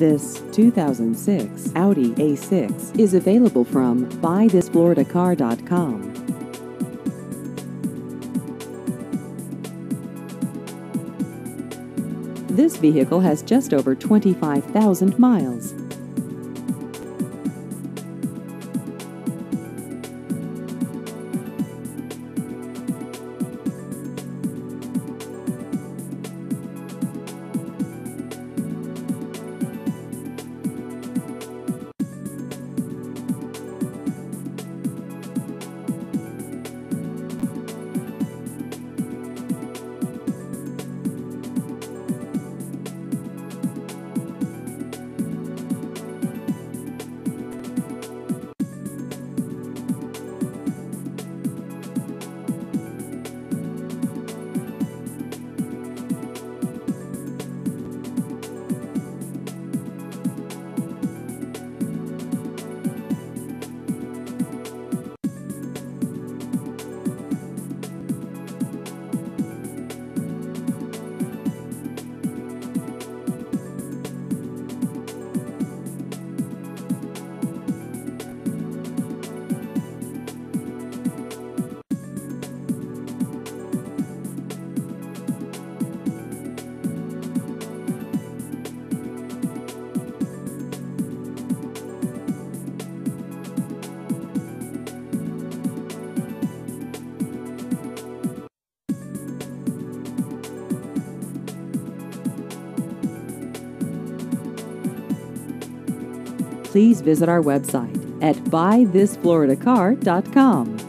This 2006 Audi A6 is available from buythisfloridacar.com. This vehicle has just over 25,000 miles. Please visit our website at buythisfloridacar.com.